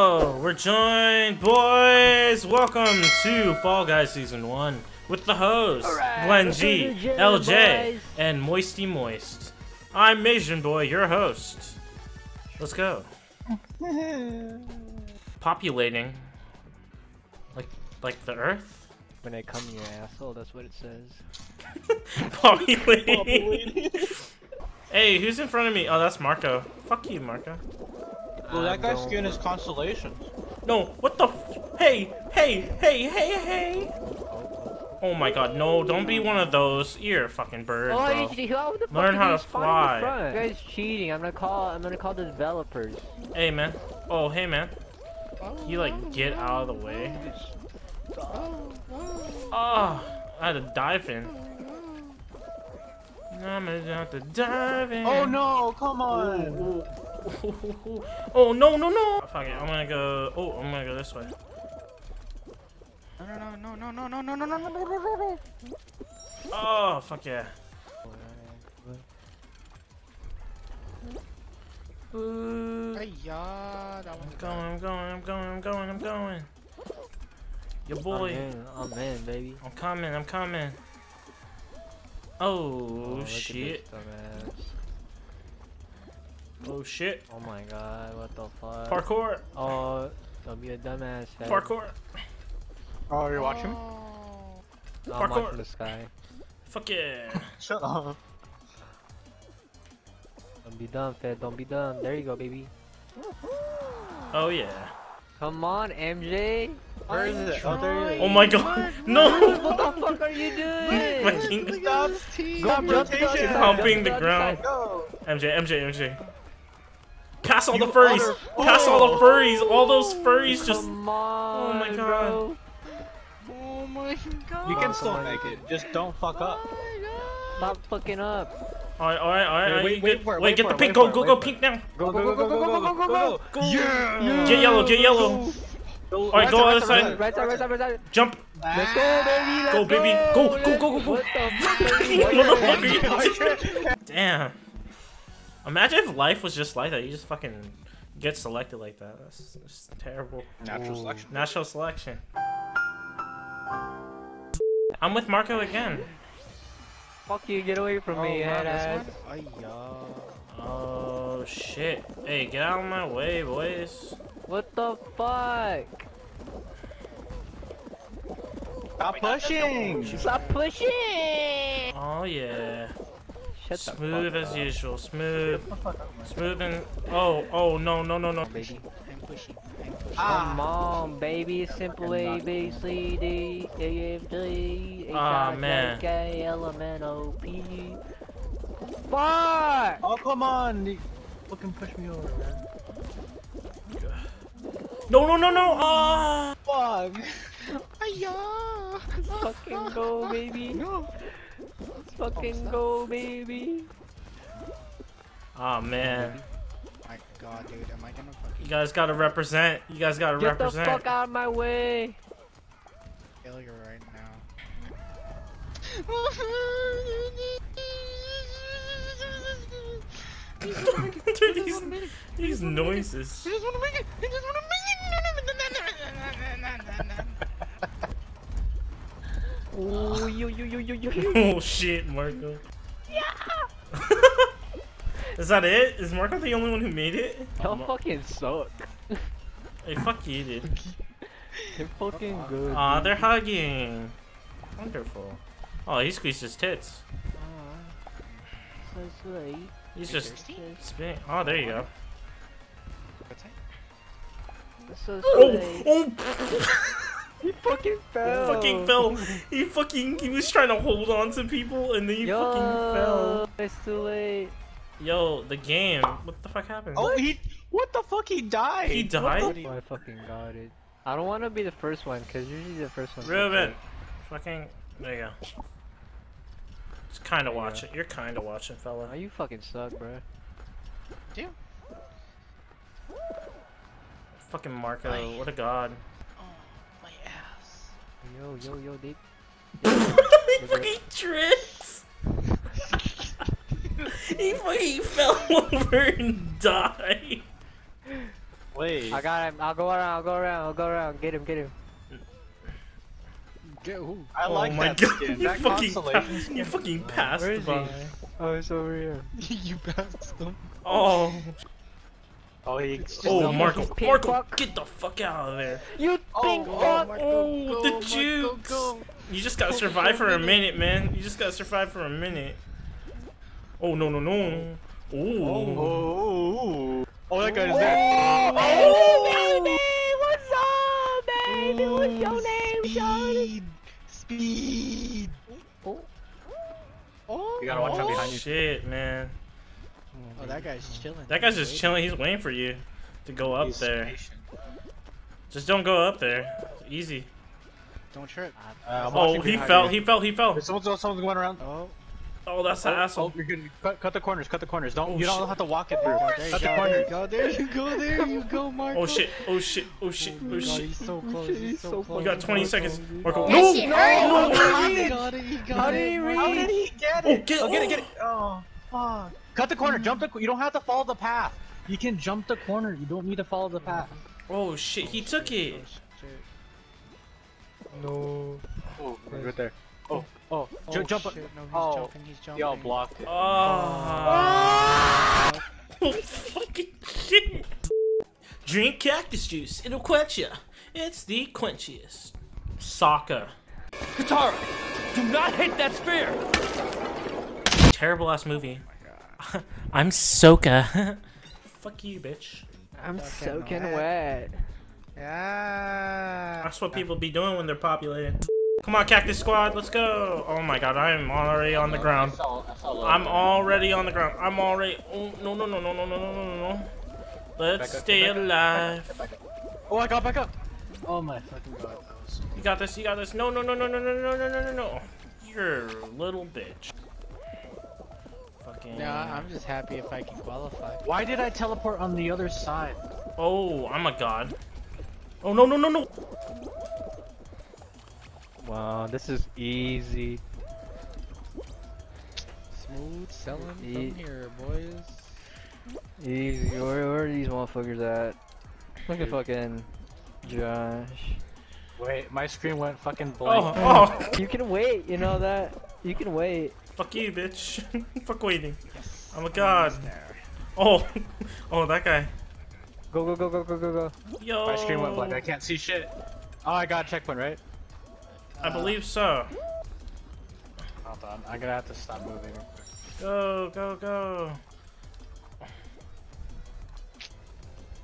Oh, we're joined, boys! Welcome to Fall Guys Season 1 with the hosts, Alright, Glennji, do the jam, LJ, boys. and Moisty Moist. I'm Asian Boy, your host. Let's go. Populating. Like, like the Earth? When I come in your asshole, that's what it says. Populating. hey, who's in front of me? Oh, that's Marco. Fuck you, Marco. Well, that I'm guy's going- skin is constellations. No, what the f- Hey, hey, hey, hey, hey! Oh my god, no, don't be one of those. You're a fucking bird, Oh, bro. you, how the fuck Learn how to fly. You guys cheating. I'm gonna call. I'm gonna call the developers. Hey, man. Oh, hey, man. You, like, get out of the way. Oh, I had to dive in. I'm gonna have to dive in. Oh no, come on! Oh, no, no, no! Fuck it, I'm gonna go. Oh, I'm gonna go this way. No, no, no, no, no, no, no, no, no, no, no, no, no. Oh, fuck yeah. Ooh. Hiya, that I'm going, I'm going, I'm going, I'm going, I'm going. Your I'm boy. in, I'm in, baby. I'm coming, I'm coming. Oh, Oh, look at this shit. Dumbass. Oh shit. Oh my god, what the fuck? Parkour. Oh, don't be a dumbass. Fed. Parkour. Oh, you're watching me? No, I'm watching the sky. Fuck yeah. Shut up. Don't be dumb, Fed. Don't be dumb. There you go, baby. Oh yeah. Come on, MJ. Where is it? Oh, there it Oh my god. No. What the fuck are you doing? Fucking Stop, team. Go jump to the other rotation. side, Humping jump the to Go. Pass all the furries. utter Pass all the furries. All those furries just. Come on, my God. bro. Oh my god. You Oh, can still make it. Just don't fuck up. Stop fucking up. Alright, alright, alright. Wait, alright, wait, wait good? for it, Wait, wait get the pink. Go, go, go, pink now. Go, go, go, go, go, go, go, go, go. Yeah. Yeah. Get yellow, get yellow. Alright, go other side. Right side, right side, right side. Jump. Let's go, baby. Let's Go, baby. Go, go, go, go, go. What the fuck are Fucking you motherfucker, you- Damn. Imagine if life was just like that. You just fucking get selected like that. That's, just terrible. Natural Ooh. selection. Natural selection. I'm with Marco again. Fuck you, get away from me, oh, head ass. Oh shit. Hey, get out of my way, boys. What the fuck? Stop pushing. Stop pushing! Oh yeah. Shut Smooth as up, usual. Smooth. Smooth and oh oh no no no no. baby. I'm pushing. Come Ah. on, baby. Simple A, B, C, D, E, F, G, H, Aw, I, man. J, K, L, M, N, O, P. Fuck! Oh come on. You fucking push me over, man. No no no no. Ah. Fuck. Let's fucking go, baby. Let's fucking go, baby. Oh man. My god, dude, am I gonna fucking You guys gotta represent. You guys gotta Get the fuck out of my way. kill you right now? Dude, these, these noises. I just wanna make it! I just wanna Ooh, you, you, you, you, you, you. oh shit, Marco. Yeah. Is that it? Is Marco the only one who made it? Y'all fucking suck. Hey, fuck you, dude. They're fucking good. Aw, dude. they're hugging. Wonderful. Oh, he squeezed his tits. Aw, So sweet. He's just spinning. Oh, there you go. What's that? Oh, oh. So Oh, sweet. oh, He fucking fell. He fucking fell. He fucking, he was trying to hold on to people and then he Yo, fucking fell. it's too late. Yo, the game. What the fuck happened? Oh, he. What the fuck? He died. He died? Oh, I fucking got it. I don't want to be the first one, cause usually the first one. Ruben. Fucking, there you go. Just kinda There you watching. You're kinda watching, Oh, fella. you fucking suck, bro. Fucking Marco, what a god. My ass. Yo, yo, yo, dude. he fucking tripped. he fucking fell over and died. Wait. I got him. I'll go around. I'll go around. I'll go around. Get him. Get him. Get who? I oh like my that god, skin. you that fucking, constellation skin you fucking nice. passed Where is he? by. Oh, it's over here. you passed them. Oh, Oh, he. just oh, don't- Marco, Marco, pink-fuck. get the fuck out of there! You oh, think oh, fuck? Marco, Oh, go, the Marco, jukes! go. You just gotta survive for for a a minute, man. You just gotta survive for a minute. Oh no no no! Oh, Oh. oh, oh, that guy's dead. Oh, baby! What's up, baby? What's your name, Shawty? Speed. Speed. Oh. Oh. You gotta watch out Oh behind you. shit, man. Oh, that guy's chilling. That guy's just chilling. He's waiting for you to go up He's there. patient. Just don't go up there. Easy. Don't trip. Uh, Oh, he fell. you. He fell. He fell. There's Someone's, someone's going around. Oh. Oh, that's an Oh, asshole. oh, you're good. Cut, cut the corners. Cut the corners. Don't. Oh, you don't shit. have to walk it through. There Cut the corners. you go. There you go. There you go, Marco. Oh shit. Oh shit. Oh shit. Oh, Oh shit. God, Oh he's so close. He's so close. We got 20 seconds. Marco. That No. shit No. hurt. He got it. He got How it. did he Marco. How did he get Oh, it? get- oh, get it, oh. get it. Oh, fuck. Cut the corner. Jump the. You don't have to follow the path. You can jump the corner. You don't need to follow the path. Oh shit. He took it. Oh, shit. No. Oh, right there. Oh, oh, Oh, oh jump. shit. No, he's oh, jumping. He's jumping. y'all blocked it. Oh. Oh fucking shit. Drink cactus juice. It'll quench ya. It's the quenchiest. Sokka. Katara, do not hit that spear! Terrible ass movie. I'm Sokka. Fuck you, bitch. I'm soaking wet. wet. Yeah. That's what people be doing when they're populated. Come on, Cactus Squad, let's go. Oh my god, I am already on the ground. I'm already on the ground. I'm already. Oh, no, no, no, no, no, no, no, no, no. Let's up, stay back up, alive. Oh, I got back up. Oh my fucking god. You got this, you got this. No, no, no, no, no, no, no, no, no, no, no. You're a little bitch. Fucking. No, I'm just happy if I can qualify. Why did I teleport on the other side? Oh, I'm a god. Oh, no, no, no, no. Wow, this is easy. Smooth selling Ye- from here, boys. Easy. Where, where are these motherfuckers at? Look at fucking Josh. Wait, my screen went fucking oh, blank. Oh, oh. You can wait, you know that? You can wait. Fuck you, bitch. Fuck waiting. I'm a god. Oh, oh, that guy. Go, go, go, go, go, go, go. Yo. My screen went blank. I can't see shit. Oh, I got a checkpoint, right? I believe so. Hold on. I'm gonna have to stop moving. Go, go, go.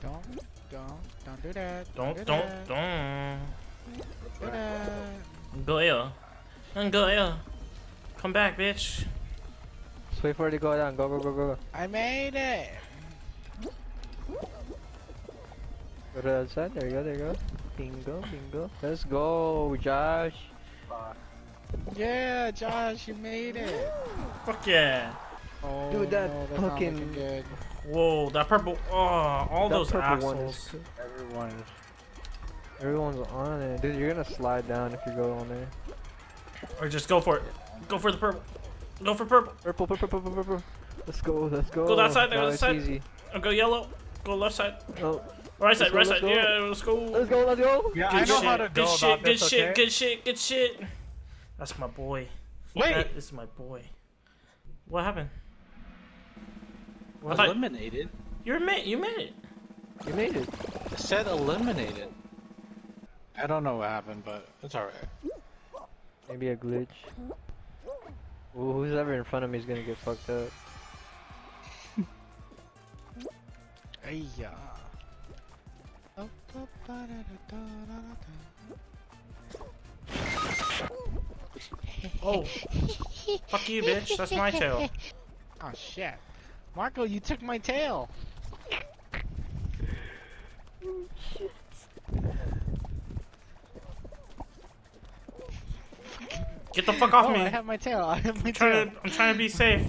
Don't, don't, don't do that. Don't, do don't, that, don't. Do that. Go here. Go here. Come back, bitch. Just wait for it to go down. Go, go, go, go, go. I made it. Go to the other side. There you go, there you go. Bingo, bingo. Let's go, Josh. Yeah, Josh, you made it. Fuck yeah. Oh, Dude, that no, that's not looking fucking- good. Whoa, that purple. Oh, all That those purple one assholes. is. Everyone. is- Everyone's on it. Dude, you're gonna slide down if you go on there. Or just go for it. Go for the purple. Go for purple. Purple, purple, purple, purple, purple. Let's go, let's go. Go that side, go Now that side. easy. Or go yellow. Go left side. Oh, Right side, go, right let's side. go. Yeah, let's go. let's go, let's go. Yeah, Good I know shit, how to good go shit, about good this, shit, okay? good shit, good shit. That's my boy. Wait! That is my boy. What happened? was thought- eliminated. You made you made it. You made it. It said eliminated. I don't know what happened, but it's alright. Maybe a glitch. Ooh, who's ever in front of me is gonna get fucked up. Ayya. Oh, Oh. Fuck you, bitch. That's my tail. Oh shit. Marco, you took my tail. Get the fuck off oh, me. I have my tail. I have my I'm trying tail. to I'm trying to be safe.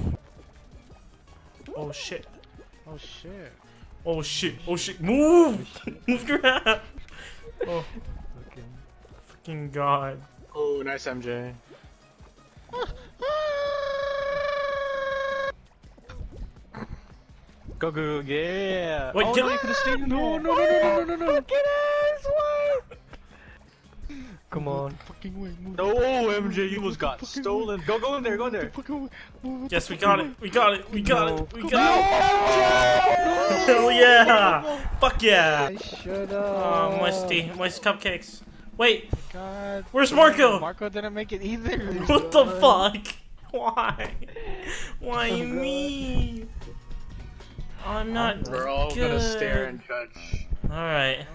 Oh shit. Oh shit. Oh shit. Oh shit. Move! Move your ass. Oh Fucking. fucking god. Oh, nice MJ. Go, go, go, yeah. Wait, oh, get- no, you could have stayed in No, there. no, no, no, no, no, no. Fucking ass, what? Come on. Fucking way. Move No, MJ, you almost got stolen. Go, go in there, go in there. Fucking Yes, we got it. We got it. We got No. it. We got it. Hell yeah! Fuck yeah! Shut Oh, up. moisty, moist cupcakes. Wait, God. where's Marco? Marco didn't make it either. What the fuck? Why? Why oh, me? I'm not We're all good. gonna stare and judge. Alright,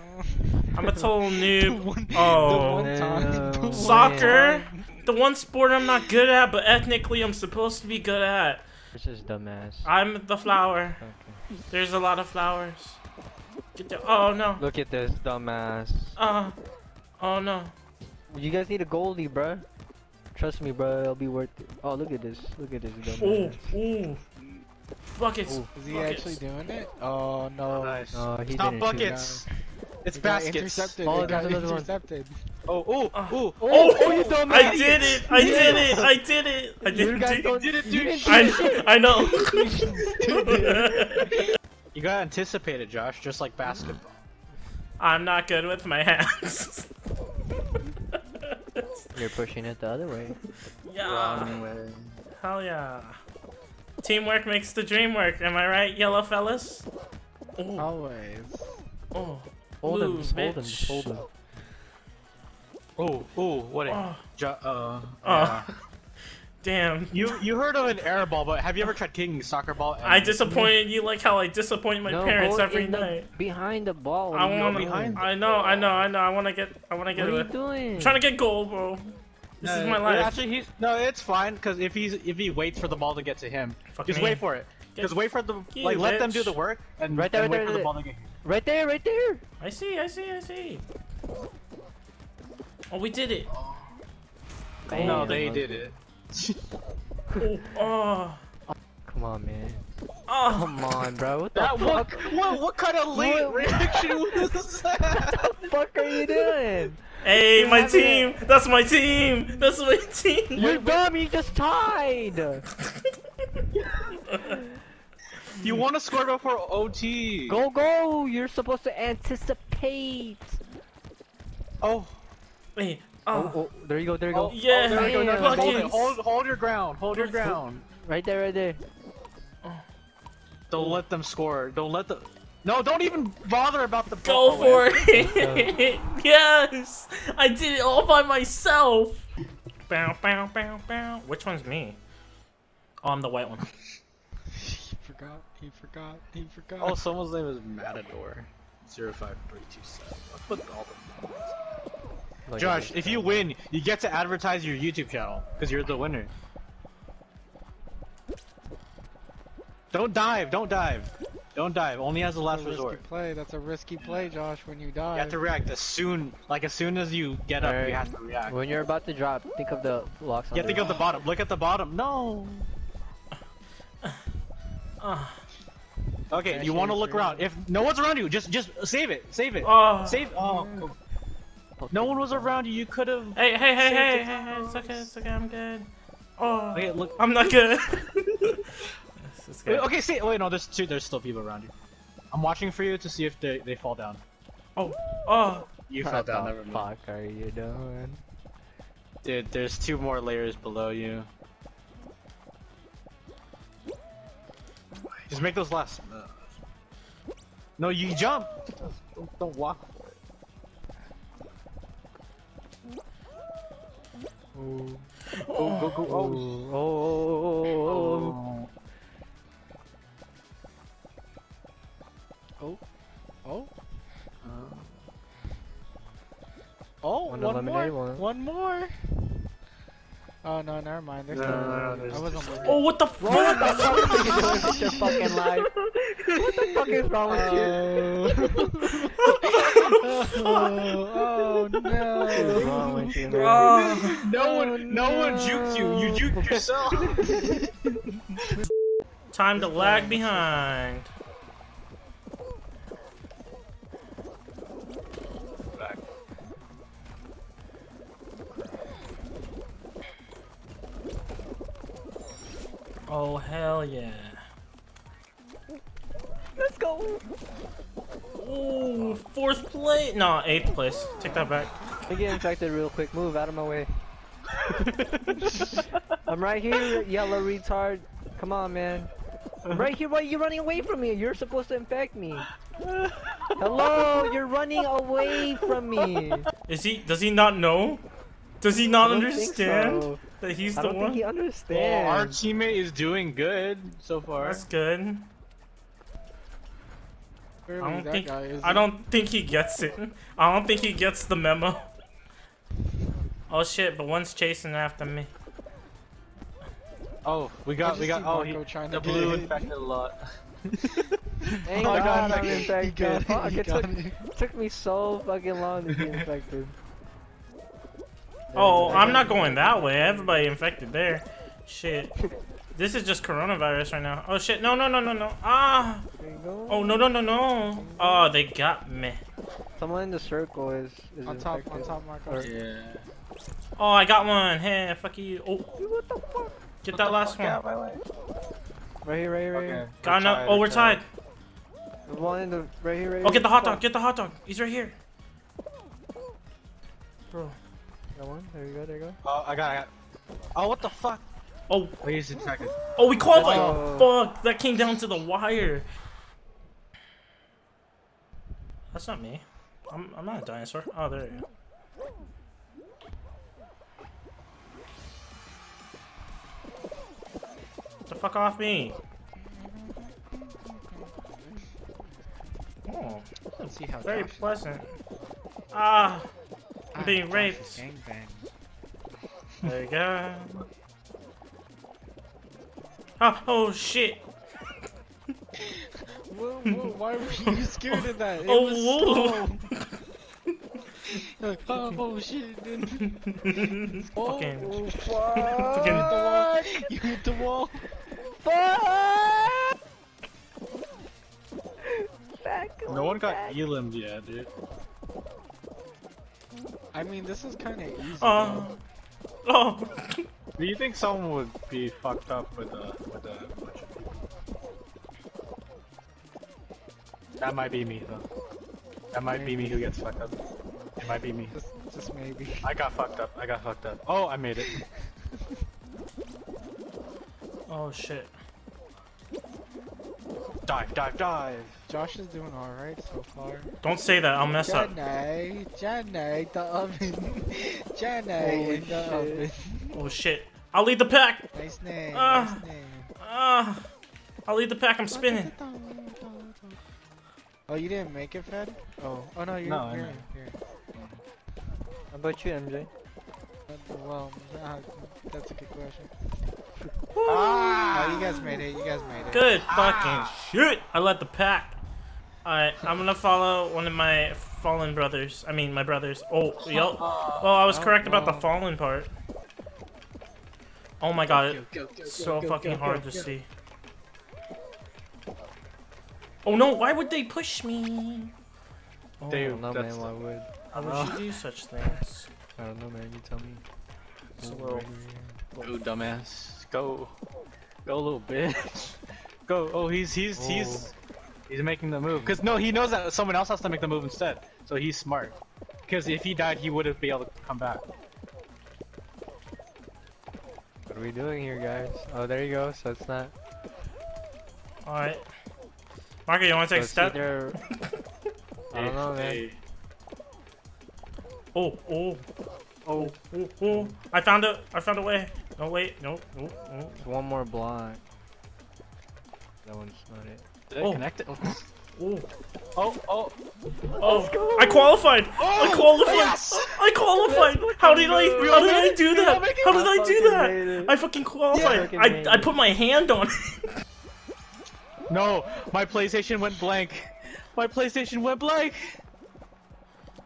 I'm a total The noob. one- the Oh, one time- the Soccer? time. the one sport I'm not good at, but ethnically I'm supposed to be good at. This is dumbass. I'm the flower. Okay. There's a lot of flowers. Get the- oh no. Look at this dumbass. Uh. Oh no. You guys need a goalie, bruh. Trust me, bruh. It'll be worth it. Oh, look at this. Look at this dumbass. ooh. ooh. Buckets. Ooh. Is he Buckets. actually doing it? Oh no. Nice. No, he it's not didn't shoot. Buckets. It's It got baskets. Intercepted. Oh, it got there's another one. intercepted. Oh, ooh, Uh, ooh. Oh, oh, you dumb I did it! I did it! I did it! I You didn't guys do don't. did it, you dude. didn't do I, shit. I know. You gotta anticipate it, Josh, just like basketball. I'm not good with my hands. You're pushing it the other way. yeah. way. Hell yeah. Teamwork makes the dream work. Am I right, yellow fellas? Oh, Always. oh. Hold him, just hold him, bitch. just hold him. Oh, oh, what a. Oh, Jo- uh, oh. yeah. Damn. You you heard of an air ball, but have you ever tried kicking a soccer ball? and- I disappointed you like how I disappoint my no, parents every in the- night. behind the ball. I what are you want to. behind? I know, I know, I know. I want to get. I want to get. What get are you doing? I'm trying to get goal, bro. This is my uh, life. Actually, he's no. It's fine because if he's if he waits for the ball to get to him, Fuck just me. wait for it. Get Just wait for the you, like let them do the work and, Right there, and wait there, for the right ball to get. Right there, right there. I see, I see, I see. Oh, we did it. Bam. No, oh, they did it. Oh, oh, Come on, man. oh. Come on, bro. What the That what, fuck? what what kind of late What- reaction was that? What the fuck are you doing? Hey, my haven't- team. That's my team. That's my team. You're dumb. You just tied. you want to score before OT? Go, go. You're supposed to anticipate. Oh, Wait. Oh, Oh. oh, there you go. There you go. oh, Yeah, oh, there we go, there we. Hold it. Hold, hold your ground. Hold your ground. Right there, right there. Don't let them score. Don't let the. No, don't even bother about the Go ball. for it. yes. I did it all by myself. Bow, bow, bow, bow. Which one's me? Oh, I'm the white one. He forgot. He forgot. He forgot. Oh, someone's name is Matador. 05327. Let's put all the numbers. Look at Josh, if you win, you get to advertise your YouTube channel because you're the winner. Don't dive, don't dive. Don't dive, only as a last That's a risky resort. play. That's a risky play, Josh. When you die. You have to react as soon, like as soon as you get up, you have to react. When you're about to drop, think of the locks on Yeah, the think of the bottom. Look at the bottom. No. Okay, Yeah, you want to look around. If no one's around you, just just save it. Save it. Oh. Save. Oh. No one was around you. You could have. Hey, hey, hey, hey, hey, hey, it's okay, it's okay, I'm good. Oh, Okay, look. I'm not good. Wait, okay, see. Wait, no. There's two. There's still people around you. I'm watching for you to see if they they fall down. Oh, oh, You fell down. the fuck are you doing? Dude, there's two more layers below you. Just make those last. No, you jump. Don't, don't walk for it. Oh, Oh, go, go, oh, oh. oh, Oh. Oh. Oh, One one, more. one. One more. Oh no, never mind. There's No, no, no, no, there's- I wasn't looking. oh, what the What the fuck? fuck are with your fucking life? What the fuck is wrong with you? oh, oh What is no. wrong with you, man? Oh. No Oh, one, no, one juked you. You juked yourself. Time to lag behind. Oh hell yeah. Let's go. Ooh, fourth place. No, eighth place. Take that back. Let me get infected real quick. Move out of my way. I'm right here, yellow retard. Come on, man. I'm right here. Why are you running away from me? You're supposed to infect me. Hello, you're running away from me. Is he? Does he not know? Does he not I don't think understand so. That he's I the don't one? think he Well, understands. our teammate is doing good so far. That's good. Clearly I don't think. guy is. I don't think he gets it. I don't think he gets the memo. Oh shit! But one's chasing after me. Oh, we got, we got. see Oh, he, Marco trying the to blue hit. infected a lot. Thank Oh, I got God I'm infected. infected. He got it, it took, it. took me so fucking long to be infected. Oh, I'm not going that way. Everybody infected there. Shit. This is just coronavirus right now. Oh shit! No, no, no, no, no. Ah! There you go. Oh no, no, no, no. Oh, they got me. Someone in the circle is is On top, infected. on top, Marco. Yeah. Oh, I got one. Hey, fuck you. Oh, What the fuck? get that last one. Out, Right here, right here, right here. Got no. Oh, we're tied. There's one in the right here, right Oh, get the hot dog. Get the hot dog. He's right here. Bro. Got one. There you go. There you go. Oh, I got, I got. Oh, what the fuck? Oh, Oh, he's infected. oh, we qualified. Oh. Fuck, that came down to the wire. That's not me. I'm, I'm not a dinosaur. Oh, there you go. Get the fuck off me. Oh, Let's see how very pleasant. Ah, I'm being raped. is gangbang. there you go. Ah, oh shit. Whoa, whoa, why were you scared of that? It Oh, was whoa. slow. oh, oh shit, dude. Oh, Fucking- oh, Fucking- You hit the wall. Fuck! Back No one got back. elimed yet, dude. I mean, this is kind of easy. Uh, oh. Oh. Do you think someone would be fucked up with the with the? That might be me though. That might be me who gets fucked up. It might be me. Just, just maybe. I got fucked up. I got fucked up. Oh, I made it. Oh shit. Dive, dive, dive. Josh is doing alright so far. Don't say that. I'll mess up. Jenny, Jenny, the oven. Jenny Holy in the shit. oven. Oh shit. I'll lead the pack. Nice name, Ah. nice name. Ah. I'll lead the pack. I'm spinning. Oh, you didn't make it, Fred? Oh, oh no, you're No, I you're, How about you, MJ? uh, Well, uh, that's a good question. Ah! Oh, you guys made it. You guys made it. Good fucking shit. I led the pack. Alright, I'm gonna follow one of my fallen brothers. I mean, my brothers. Oh, yo. Well, I was Oh, correct about the fallen part. Oh my god, Go, go, it's so go, fucking go, hard go, to see. Oh no, why would they push me? Oh, They- I don't know, that's- man. Why would? How would you do such things? I don't know, man. You tell me. It's a little Go, dumbass. Go. Go, little bitch. Go. Oh, he's he's he's he's making the move. Cause no, he knows that someone else has to make the move instead. So he's smart. Cause if he died, he wouldn't be able to come back. What are we doing here, guys? Oh, there you go. So it's not. Alright. Marco, you wanna take a so it's step? either- I don't know, man. Oh, oh, oh, oh, oh. I found a, I found a way. No, wait, no, no, no. It's one more block. That one's not it. Did I Oh. connect it? Oh, Oh, oh. oh, I qualified! I oh, qualified! yes! I qualified! How did I, how did I do that? How did I I do that? I fucking qualified. I, I put my hand on it. No, my PlayStation went blank. My PlayStation went blank.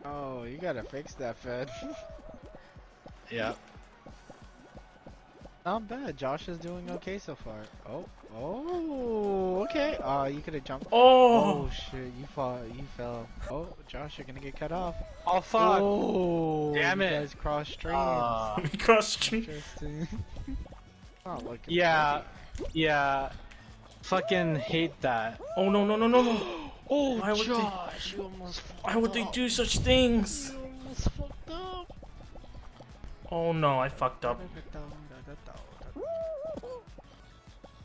Oh, you gotta fix that, Fed. Yeah. Not bad. Josh is doing okay so far. Oh, oh, okay. Uh, you could have jumped. Oh, Oh shit, you fall, you fell. Oh, Josh, you're gonna get cut off. Oh fuck. Oh, Damn you it. guys cross streams. Uh, we crossed street. Interesting. Not looking yeah. Yeah. Fucking hate that. Oh no no no no no! Oh, Why would they- Josh, you almost Why would they do such things? You almost fucked up. Oh no, I fucked up.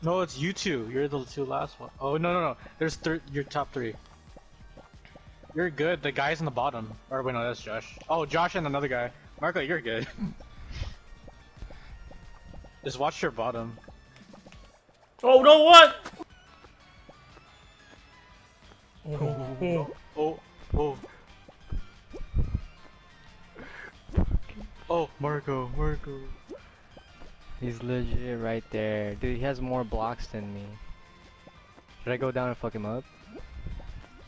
No, it's you two. You're the two last one. Oh no no no. There's thir- your top three. You're good. The guy's in the bottom. Or wait no, that's Josh. Oh, Josh and another guy. Marco, you're good. Just watch your bottom. Oh no, what? Oh, oh. Oh oh. Oh, Marco, Marco. He's legit right there. Dude, he has more blocks than me. Should I go down and fuck him up?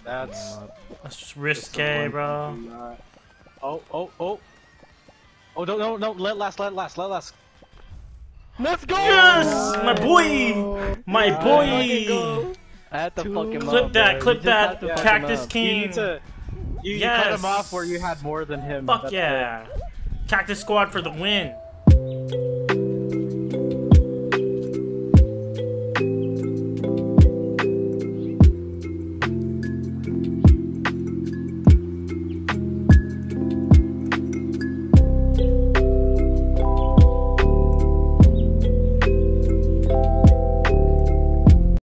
That's. Fuck him up. That's just risque, bro. Oh oh oh. Oh no no no! Let last, let last, let last. Let's go! Yes, my boy, my boy. I had to fuck him up. Clip that, clip You just had that, to Cactus. King. You need to. You, you cut him off where you had more than him. Fuck That's yeah. Cactus Squad for the win.